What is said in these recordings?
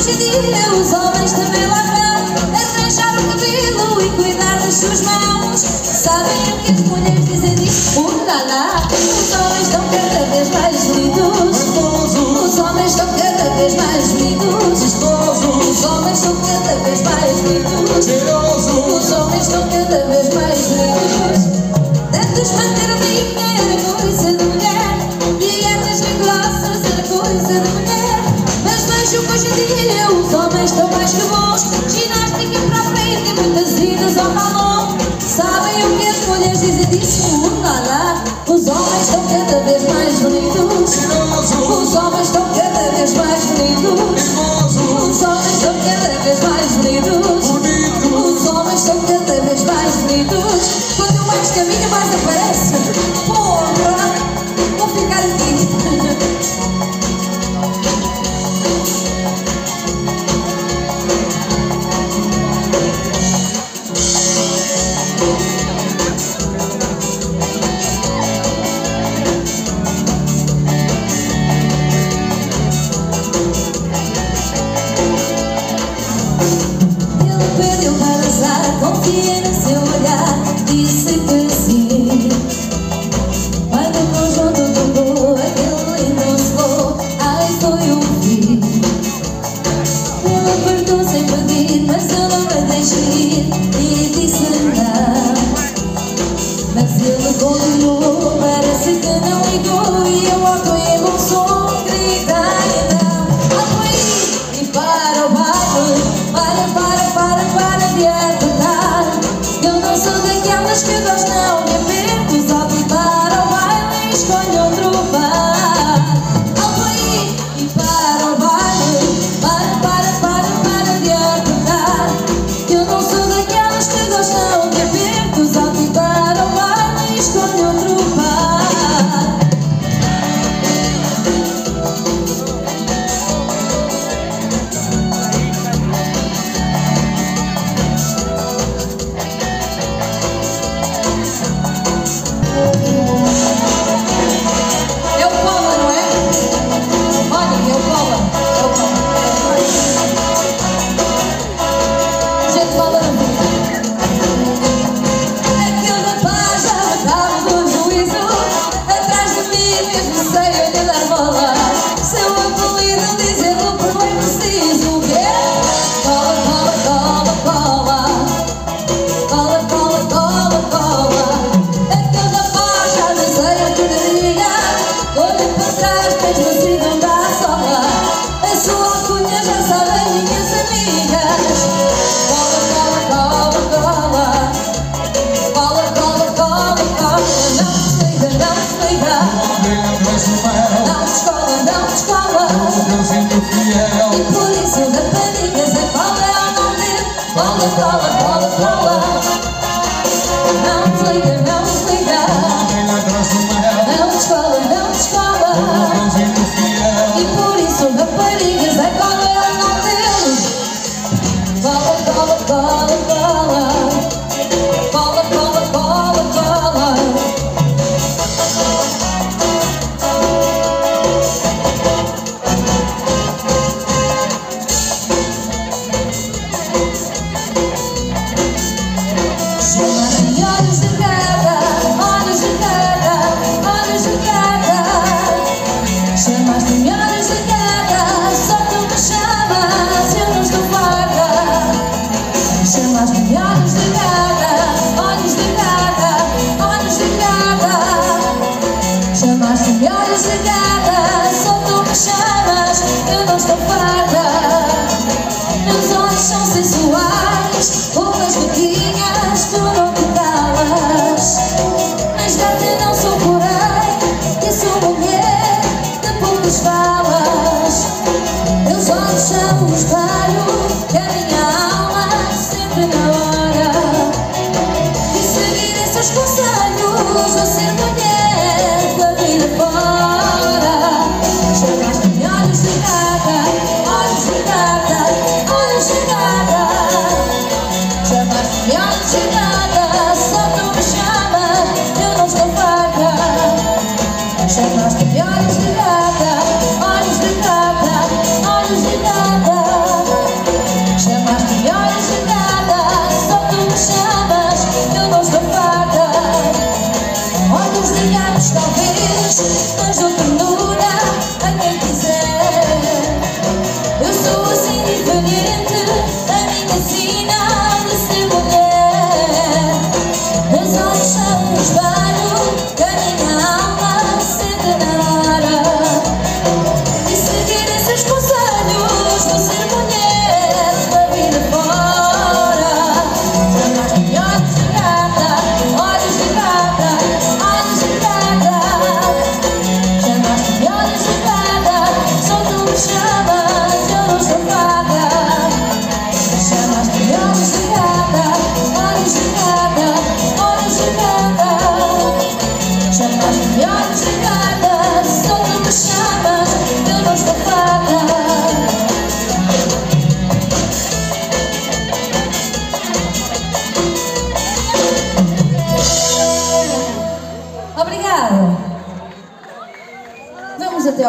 hoje em dia os homens também lá vão Arranjar o cabelo e cuidar das suas mãos Sabem o que as mulheres dizem disso? Uh. Os homens estão cada vez mais lindos Os homens estão cada vez mais lindos Os homens estão cada vez mais lindos Fica mais depressa. Holla, holla, holla, holla Chamas, eu não estou fada Meus olhos são sensuais Roupas boquinhas, tu não te calas. Mas gata não sou porém E sou mulher de poucas falas. Meus olhos são os espelho Que a minha alma sempre na hora E seguir seus conselhos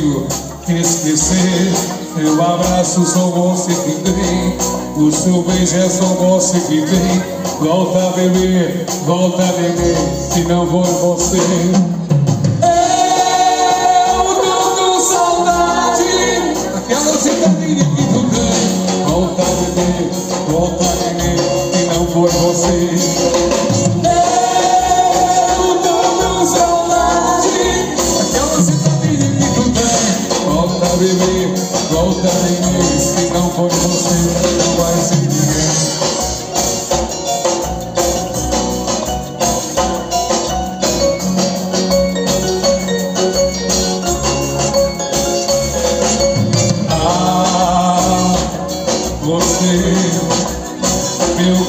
consigo esquecer. Meu abraço só você que tem, o seu beijo é só você que tem. Volta beber, volta beber, se não for você. Eu tô com saudade daquela cidadinha que tu tem. Volta beber, volta beber, se não for você.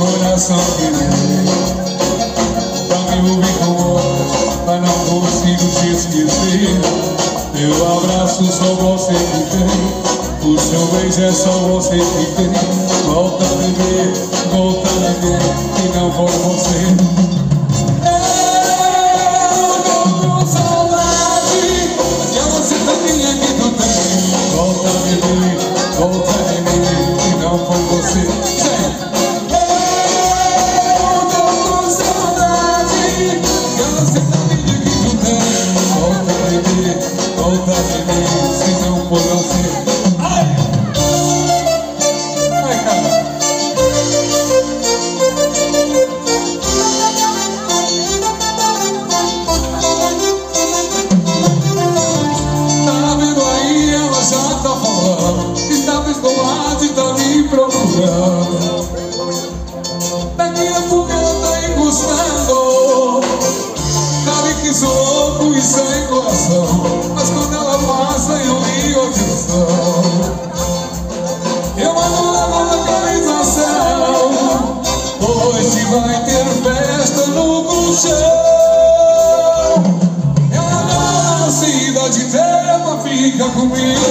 Coração querido, pra me ouvir com outras, mas não consigo te esquecer. Meu abraço só você que tem, o seu beijo é só você que tem. Volta a beber, volta a beber, se não for você. Eu com. Volta a beber, volta a beber, se não for você. No colchão ela mora na cidade inteira, fica comigo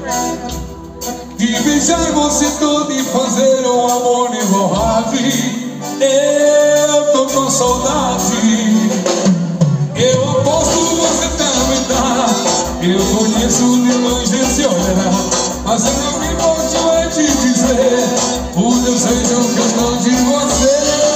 De beijar você todo e fazer um amor borrache Eu tô com saudade. Eu aposto você também tá. Eu conheço de longe esse olhar Mas eu não me importo é te dizer. O desejo que eu tô de você